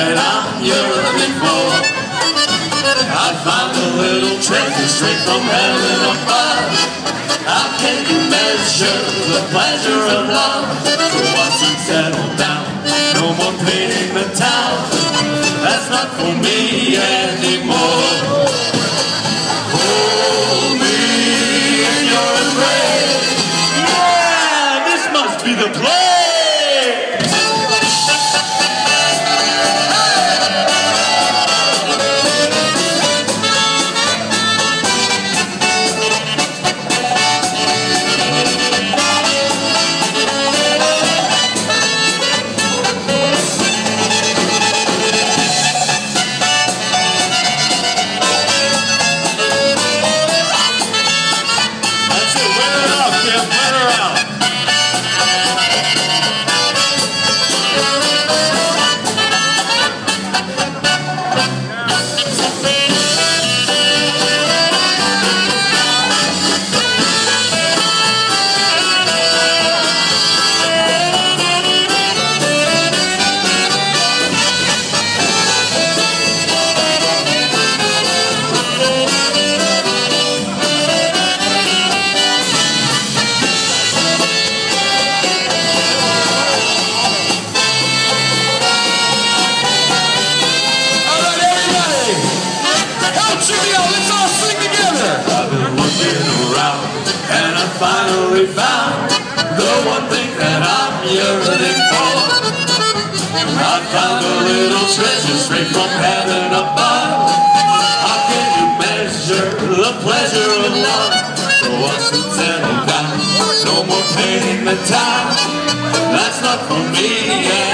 that I'm yearning for. I found a little treasure straight from heaven above. How can you measure the pleasure of love? So once you settle down, no more painting the town. That's not for me anymore. Hold one thing that I'm yearning for. I found a little treasure straight from heaven above. How can you measure the pleasure of love? So once you settle down, no more pain in the time. That's not for me anymore.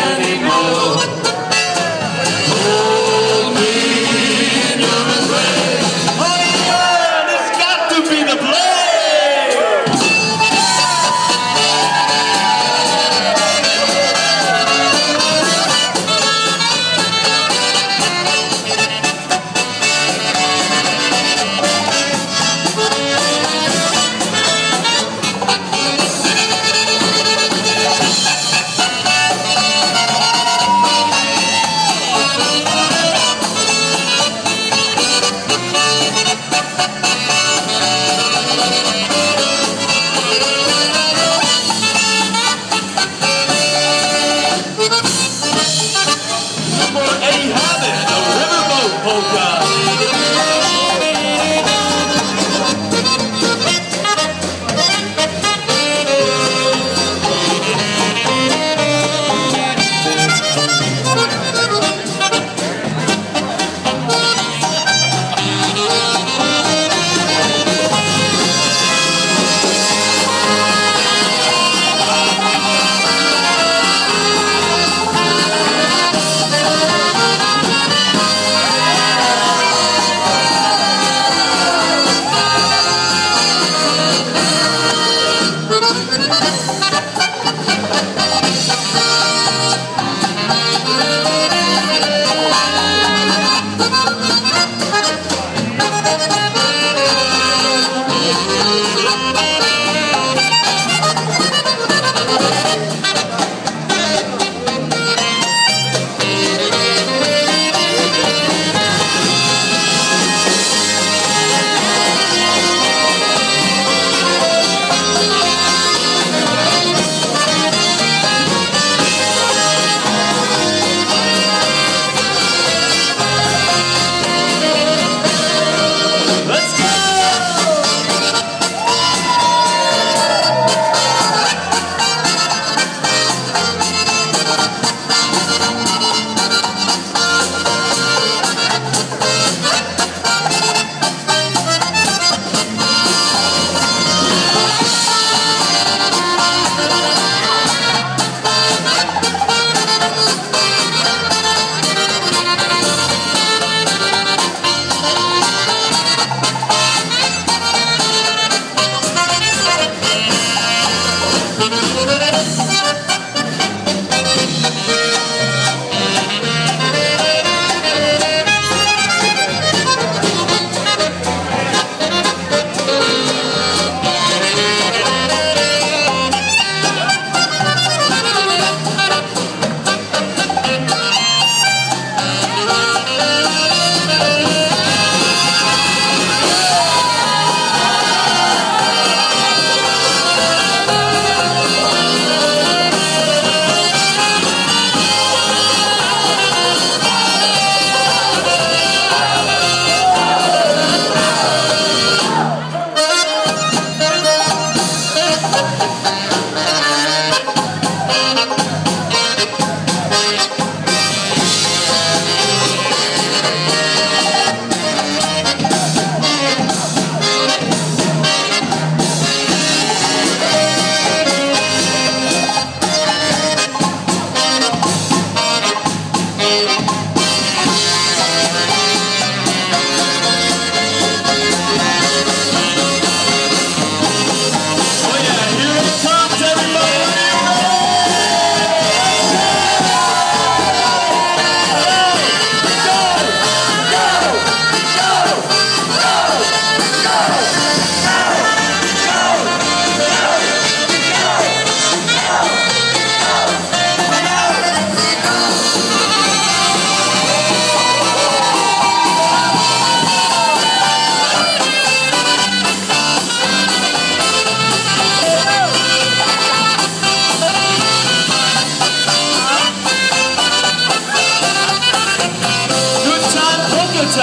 It's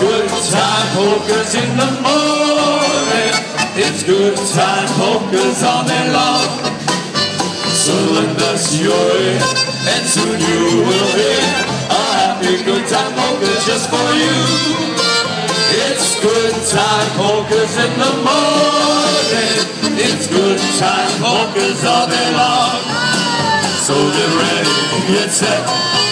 good time polkas in the morning. It's good time polkas all day long. So lend us your ear, and soon you will hear a happy good time polka just for you. It's good time polkas in the morning. It's good time polkas all day long. So get ready, get set,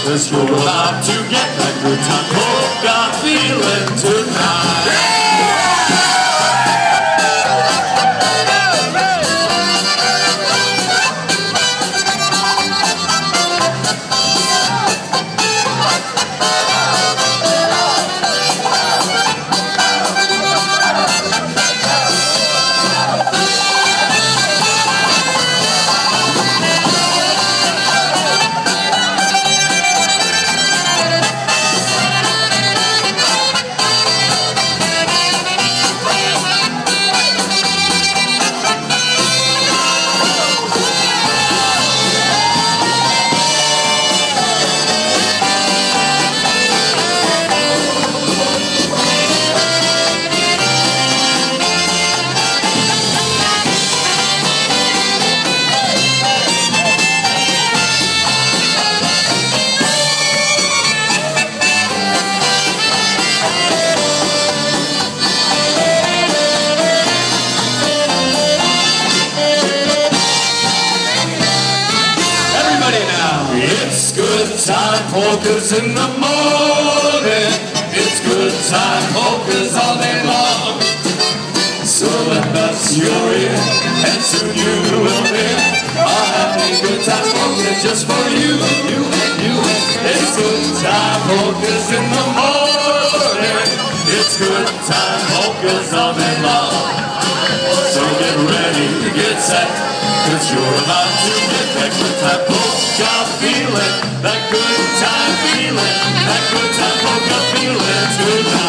cause you're about to get that good time polka feeling tonight. Good time polkas in the morning. It's good time polkas all day long. So lend us your ear, and soon you will hear a happy good time polka just for you, you and you. It's good time polkas in the morning. It's good time polkas all day long. So get ready to get set, cause you're about to get that that good time feeling, that good time polka feeling tonight.